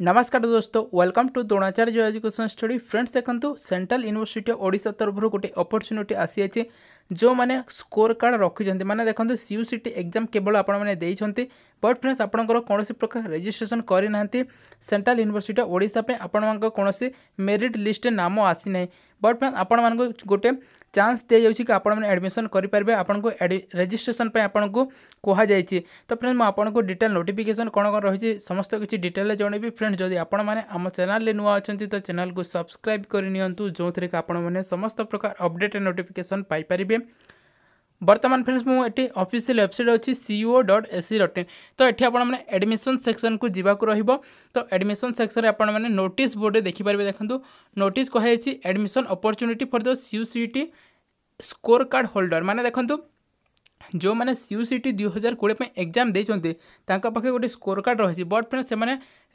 ନମସ୍କାର ଦୋସ୍ତ welcome to Dronacharya education study friends ଦେଖନ୍ତୁ central university of Odisha ତରଫରୁ ଗୋଟେ ଅପରଚ୍ୟୁନିଟି ଆସିଅଛି ଯେଉଁମାନେ ସ୍କୋର କାର୍ଡ଼ ରଖିଛନ୍ତି ମାନେ ଦେଖନ୍ତୁ C U C T exam କେବଳ ଆପଣମାନେ ଦେଇଛନ୍ତି ବଟ୍ ଫ୍ରେଣ୍ଡସ୍ ଆପଣଙ୍କର କୌଣସି ପ୍ରକାର ରେଜିଷ୍ଟ୍ରେସନ୍ କରିନାହାନ୍ତି ସେଣ୍ଟ୍ରାଲ ୟୁନିଭର୍ସିଟି ଅଫ୍ ଓଡ଼ିଶା ପାଇଁ ଆପଣମାନଙ୍କ କୌଣସି ମେରିଟ୍ ଲିଷ୍ଟରେ ନାମ ଆସିନାହିଁ ना बट फ्रेंड्स आपण गोटे चान्स दी जाऊँगी कि आपण एडमिशन करेंगे आपन को रेजिट्रेसन आपको कहुई तो फ्रेंड्स मुझे आपको डिटेल नोटिफिकेशन कौन कौन रही समस्त किसी डिटेल जनइबी फ्रेंड्स जदि आपण मैंने आम चैनल नुआ अच्छा तो चैनल को सब्सक्राइब करनी जो थे कि आपने समस्त प्रकार अपडेट नोटिफिकेशन पाइपर बर्तमान फ्रेंड्स मुझे ऑफिशियल वेबसाइट अच्छी CO dot AC dot in तो ये आपने एडमिशन सेक्शन को जीवाक तो एडमिशन सेक्शन में आपने नोटिस बोर्ड देखिपारे देखो notice कहुई admission opportunity for the C C T score card holder माने देखो जो मैंने सी यू सी टी दुई हजार कोड़े एग्जाम देते पाखे गोटे स्कोर कार्ड रही बट फ्रेंड से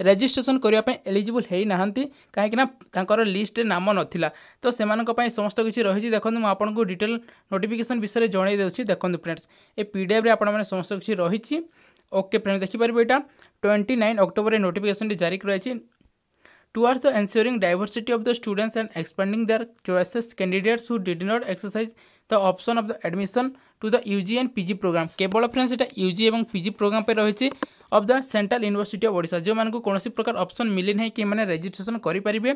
रेजिट्रेसन करने एलिजिबल होना कहीं लिस्ट नाम नाला तो से समस्त किसी रही देखो मुझे आपको डिटेल नोटिफिकेशन विषय जन दूसरी देखो फ्रेंड्स ये पी डी एफ मैंने समस्त किसी रही ओके फ्रेंड देखिपारे यहाँ ट्वेंटी नाइन अक्टोबर नोटिफिकेशन जारी रही towards the ensuring diversity of the students and expanding their choices candidates who did not exercise the option of the admission to the UG and PG programme cable friends এটা Yuji এবং PG programme পে রয়েছে of the central university of Odisha যেমানকু কোনসি প্রকার option মিলি নাই কি মানে রেজিস্ট্রেশন করি পারিবে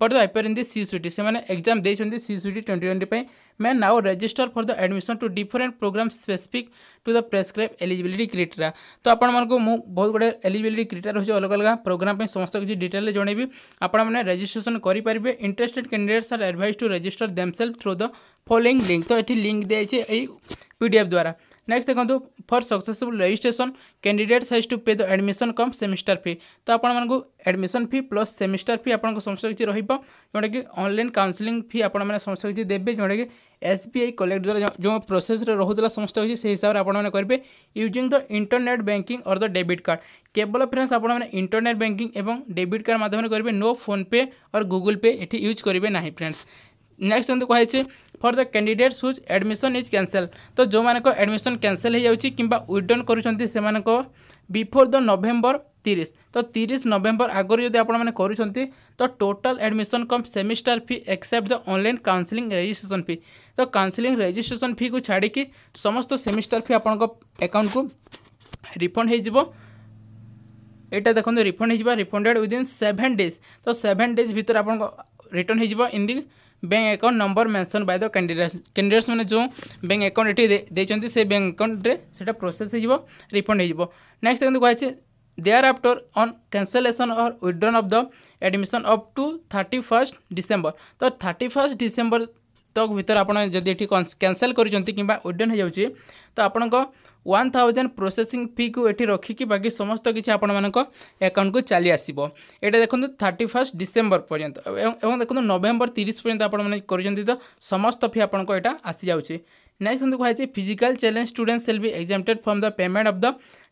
but the IPR in the CUCT সেমানে exam দেইছন্তি সিসুইটি 2020 পাই man now register for the admission to different programme specific to the prescribe eligibility criteria তো আপন মানুষ মু বহুত গুড়ে এলিজিবিলিটি ক্রিটেরিয়া রয়েছে অলগা অলগা প্রোগ্রাম পাই সমস্ত কিছু ডিটেলে জনাইবি আপন মানে রেজিস্ট্রেশন করি পারিবে interested candidates are advise to register themselves through the following link তো এটি লিঙ্ক দিয়েছে এই एफ़ द्वारा। नेक्स्ट देखो for successful registration candidates has to pay the admission cum semester fee तो आपको admission fee plus semester fee आप समस्त किसी रोटा कि ऑनलाइन काउनसिलिंग फ़ी आप समस्त किसी देवे जोटा कि एस बी आई कलेक्ट द्वारा जो प्रोसेस रोला समस्त किसी से हिसाब से आपने करेंगे यूजिंग द इंटरनेट बैंकिंग और द डेबिट कार्ड केवल फ्रेंड्स आपने इंटरनेट बैंकिंग और डेबिट कार्ड मध्यम करेंगे नो फ़ोन पे और गूगल पे ये यूज़ करेंगे ना फ्रेंड्स नेक्स्ट देखते कहे for the candidates whose admission is cancel ତ ଯେଉଁମାନଙ୍କ ଆଡ଼ମିସନ୍ କ୍ୟାନସେଲ୍ ହୋଇଯାଉଛି କିମ୍ବା ୱିଡ୍ରନ୍ କରୁଛନ୍ତି ସେମାନଙ୍କ ବିଫୋର୍ ଦ ନଭେମ୍ବର ତିରିଶ ତ ତିରିଶ ନଭେମ୍ବର ଆଗରୁ ଯଦି ଆପଣମାନେ କରୁଛନ୍ତି ତ total admission cum semester fee except the online counselling registration fee ତ କାଉନ୍ସିଲିଂ ରେଜିଷ୍ଟ୍ରେସନ୍ ଫିକୁ ଛାଡ଼ିକି ସମସ୍ତ ସେମିଷ୍ଟାର ଫି ଆପଣଙ୍କ ଆକାଉଣ୍ଟକୁ ରିଫଣ୍ଡ ହୋଇଯିବ এটা দেখুন রিফন্ড হয়ে রিফন্ডেড উইদিন সেভেন ডেজ তো সেভেন ডেজ ভিতরে আপনার রিটর্ন হয়ে in the bank account number mention by the candidates candidates मैंने जो बैंक अकाउंट ये से बैंक अकाउंट से प्रोसेस हो रिफंड हो नेक्स्ट देखते कहे देयर आफ्टर ऑन कैंसलेसन और withdrawn of the admission up to thirty first December तो थर्टी फ़र्स्ट डिसेम्बर तक भर आप कैनसल कर विड्रन हो जाए तो आपण ওয়ান থাউজেন্ড প্রোসেসিং ফিକୁ এটি ରଖିକି বাকি সমস্ত কিছু ଆପଣମାନଙ୍କ ଆକାଉଣ୍ଟକୁ ଚାଲି ଆସିବ ଏଇଟା ଦେଖନ୍ତୁ ଥାର୍ଟି ଫାର୍ଷ୍ଟ ଡିସେମ୍ବର ପର୍ଯ୍ୟନ୍ତ ଏବଂ ଦେଖନ୍ତୁ ନଭେମ୍ବର ତିରିଶ ପର୍ଯ୍ୟନ୍ତ ଆପଣମାନେ କରିଛନ୍ତି ତ ସମସ୍ତ ଫି ଆପଣଙ୍କ ଏଇଟା ଆସିଯାଉଛି ନେକ୍ସଟ ଦେଖନ୍ତୁ କୁହାଯାଇଛି physical challenge student shall be exempted from the payment of the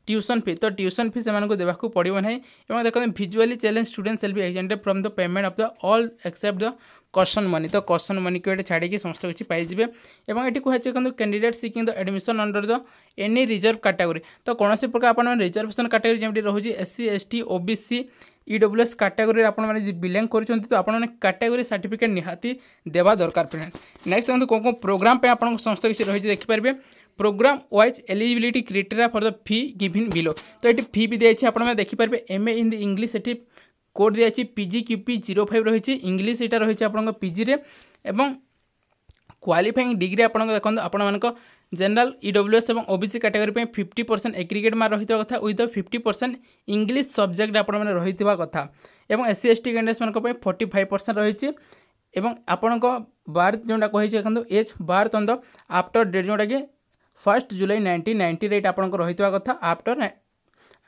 tuition fee ତ ଟ୍ୟୁସନ୍ ଫି ସେମାନଙ୍କୁ ଦେବାକୁ ପଡ଼ିବ ନାହିଁ ଏବଂ ଦେଖନ୍ତୁ visually challenge student shall be exempted from the payment of the all except the caution money ତ caution ମନିକୁ ଏଠି ଛାଡ଼ିକି ସମସ୍ତ କିଛି ପାଇଯିବେ ଏବଂ ଏଠି କୁହାଯାଇଛି ଦେଖନ୍ତୁ candidate seeking the admission under the any reserve category ତ କୌଣସି ପ୍ରକାର ଆପଣମାନେ ରିଜର୍ଭେସନ୍ କାଟାଗୋରୀ ଯେମିତି ରହୁଛି S C S T O B C EWS କାଟାଗୋରୀରେ ଆପଣମାନେ ବିଲଙ୍ଗ କରୁଛନ୍ତି ତ ଆପଣମାନେ କାଟାଗୋରୀ ସାର୍ଟିଫିକେଟ୍ ନିହାତି ଦେବା ଦରକାର ଫ୍ରେଣ୍ଡସ୍ ନେକ୍ସଟ ଦେଖନ୍ତୁ କେଉଁ କେଉଁ ପ୍ରୋଗ୍ରାମ୍ ପାଇଁ ଆପଣଙ୍କ ସଂସ୍ଥା କିଛି ରହିଛି ଦେଖିପାରିବେ program wise eligibility criteria for the fee given below तो ये फ़ी भी दी आप देखिपारे M A in the English ये কোড দিয়েছি পিজি কিউপি জিরো ফাইভ রয়েছে ইংলিশ এটা রয়েছে আপনার পিজিরে এবং କ୍ୱାଲିଫାଇଂ ଡିଗ୍ରୀ ଆପଣଙ୍କ ଦେଖନ୍ତୁ ଆପଣମାନଙ୍କ ଜେନେରାଲ ଇଡବ୍ଲ୍ୟୁଏସ୍ ଏବଂ ଓବିସି କାଟେଗୋରୀ ପାଇଁ ଫିଫ୍ଟି ପରସେଣ୍ଟ ଏଗ୍ରିଗେଟ୍ ମାର୍କ ରହିଥିବା କଥା with the fifty percent English subject ଆପଣମାନେ ରହିଥିବା କଥା ଏବଂ ଏସ୍ ସି ଏସ୍ ଟି କ୍ୟାଣ୍ଡିଡେଟ୍ସମାନଙ୍କ ପାଇଁ ଫର୍ଟି ଫାଇଭ୍ ପରସେଣ୍ଟ ରହିଛି ଏବଂ ଆପଣଙ୍କ ବାର୍ଥ ଯେଉଁଟା କହିଛି ଦେଖନ୍ତୁ age birth on the after date ଯେଉଁଟାକି first July nineteen ninety eight ଆପଣଙ୍କ ରହିଥିବା କଥା ଆଫ୍ଟର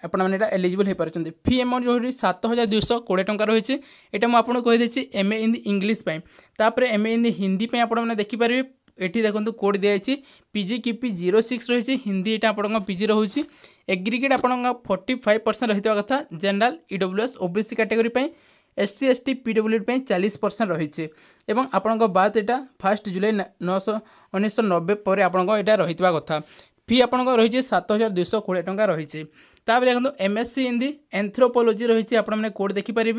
ଆପଣମାନେ ଏଇଟା ଏଲିଜିବଲ୍ ହୋଇପାରୁଛନ୍ତି ଫି ଆମାଉଣ୍ଟ ଯେଉଁଠି ସାତ ହଜାର ଦୁଇଶହ କୋଡ଼ିଏ ଟଙ୍କା ରହିଛି ଏଇଟା ମୁଁ ଆପଣଙ୍କୁ କହିଦେଇଛି ଏମ୍ ଏ ହିନ୍ଦୀ ଇଂଲିଶ ପାଇଁ ତାପରେ ଏମ୍ ଏ ହିନ୍ଦୀ ହିନ୍ଦୀ ପାଇଁ ଆପଣମାନେ ଦେଖିପାରିବେ ଏଠି ଦେଖନ୍ତୁ କୋଡ଼ ଦିଆଯାଇଛି ପିଜି କିପି ଜିରୋ ସିକ୍ସ ରହିଛି ହିନ୍ଦୀ ଏଇଟା ଆପଣଙ୍କ ପିଜି ରହୁଛି ଏଗ୍ରିଗେଟ୍ ଆପଣଙ୍କ ଫର୍ଟି ଫାଇଭ୍ ପରସେଣ୍ଟ ରହିଥିବା କଥା general E W S O B C category ପାଇଁ S C S T P W ପାଇଁ ଚାଳିଶ ପରସେଣ୍ଟ ରହିଛି ଏବଂ ଆପଣଙ୍କ ବାଦ୍ ଏଇଟା ଫାର୍ଷ୍ଟ ଜୁଲାଇ ନଅଶହ ଉଣେଇଶହ ନବେ ପରେ ଆପଣଙ୍କ ଏଇଟା ରହିଥିବା କଥା ଫି ଆପଣଙ୍କ ରହିଛି ସାତ ହଜାର ଦୁଇଶହ তাপরে দেখুন এমএসসি ইন দি এন্থ্রোপোলোজি রয়েছে আপনার code দেখিপারে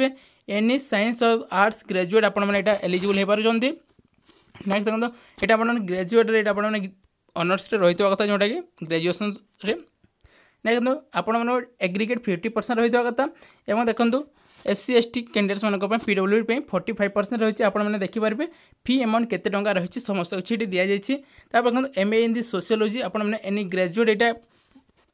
any science or arts graduate আপনার এটা এলিজিবল হয়ে পারছেন নেক্সট দেখুন এটা আপনার গ্রাজুয়েটরে এটা আপনার অনার্সটা রয়েছে কথা যেটা কি গ্রাজুয়েসনরে নেক্সট দেখুন আপনার এগ্রিগেট ফিফটি পরসেন্ট রয়েছে কথা এবং দেখুন এসসি এসটি ক্যান্ডিডেটস মানুষ পিডব্লু ফর্টি ফাইভ পরসেন্ট রয়েছে আপনার দেখিপারে ফি এমাউন্ট কেতে টঙ্কা রয়েছে সমস্ত কিছু এটি দিয়া যাই তারপরে দেখুন এম এ ইন দি সোসিওলোজি আপনার এনি গ্রাজুয়েট এটা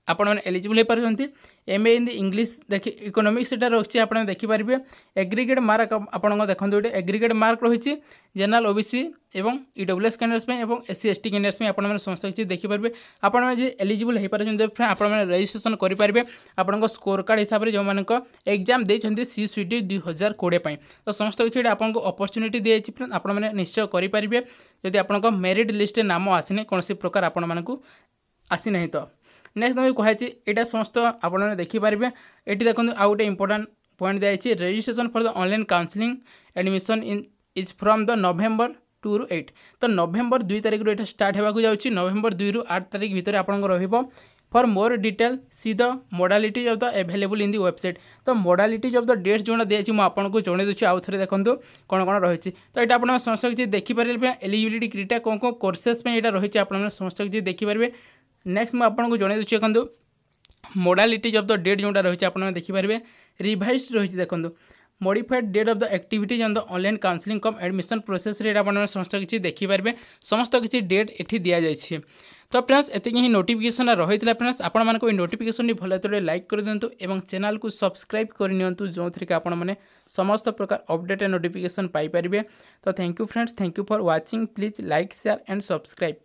ଆପଣମାନେ ଏଲିଜିବଲ୍ ହୋଇପାରୁଛନ୍ତି M A in the English ଦେଖି ଇକୋନୋମିକ୍ସ ଏଇଟା ରହୁଛି ଆପଣ ଦେଖିପାରିବେ ଏଗ୍ରିଗେଟ୍ ମାର୍କ ଆପଣଙ୍କ ଦେଖନ୍ତୁ ଏଇଠି ଏଗ୍ରିଗେଟ୍ ମାର୍କ ରହିଛି ଜେନେରାଲ ଓ ବି ସି ଏବଂ ଇ ଡବ୍ଲ୍ୟୁଏସ୍ କ୍ୟାଣ୍ଡିଡେଟ୍ସ ପାଇଁ ଏବଂ S C S T candidates ପାଇଁ ଆପଣମାନେ ସମସ୍ତ କିଛି ଦେଖିପାରିବେ ଆପଣମାନେ ଯେ ଏଲିଜିବଲ୍ ହୋଇପାରୁଛନ୍ତି ଆପଣମାନେ ରେଜିଷ୍ଟ୍ରେସନ୍ କରିପାରିବେ ଆପଣଙ୍କ ସ୍କୋର କାର୍ଡ଼ ହିସାବରେ ଯେଉଁମାନଙ୍କ ଏକ୍ଜାମ୍ ଦେଇଛନ୍ତି ସି ସି ଟି ଦୁଇ ହଜାର କୋଡ଼ିଏ ପାଇଁ ତ ସମସ୍ତ କିଛି ଏଇଟା ଆପଣଙ୍କୁ ଅପରଚ୍ୟୁନିଟି ଦିଆଯାଇଛି ଆପଣମାନେ ନିଶ୍ଚୟ କରିପାରିବେ ଯଦି ଆପଣଙ୍କ ମେରିଟ୍ ଲିଷ୍ଟରେ ନାମ ଆସିନି କୌଣସି ପ୍ରକାର ଆପଣମାନଙ୍କୁ ଆସିନାହିଁ ତ নেক্সট তোমাকে কুহাইছি এটা সমস্ত আপনারা দেখিপারে এটি দেখুন আউ গোটে ইম্পর্টাট পয়েন্ট দিয়েছে registration for the online counselling admission in is from the November to রু এইট তো নভেম্বর দুই তারিখর এটা স্টার্ট হওয়া যাচ্ছে নভেম্বর দুই রু আট তারিখ ভিতরে আপনার রহব for more detail see the modalities of the available in the website তো মোডালিটিজ অফ দ ডেটস যেটা দিয়েছি মু আপনার জনাই দেছি আউ থরে দেখুন কোণ কোণ রয়েছে তো এটা আপনার সমস্ত কিছু দেখিপারে এলিজিবিলিটি ক্রিটা কোন কোন কোর্সেস এটা রয়েছে আপনার সমস্ত কিছু দেখিপারে ନେକ୍ସଟ ମୁଁ ଆପଣଙ୍କୁ ଜଣାଇ ଦେଉଛି ଦେଖନ୍ତୁ ମୋଡାଲିଟିଜ୍ ଅଫ୍ ଦ ଡେଟ୍ ଯେଉଁଟା ରହିଛି ଆପଣମାନେ ଦେଖିପାରିବେ ରିଭାଇଜ୍ ରହିଛି ଦେଖନ୍ତୁ modified date of the activities on the online counselling cum admission প্রোসেসরে এটা আপনার সমস্ত কিছু দেখিপারে সমস্ত কিছু ডেট এটি দিয়াযাই তো ফ্রেন্ডস এতিকি হি নোটিফিকেসন রয়েছে ফ্রেন্ডস আপনার এই নোটিফিকেসনটি ভালো ভাবে লাইক করে দিও এবং চ্যানেলকে সবসক্রাইব করে নিউ যে আপনার সমস্ত প্রকার অপডেট নোটিফিকেসন পাইপারে তো thank you friends thank you for watching please like share and subscribe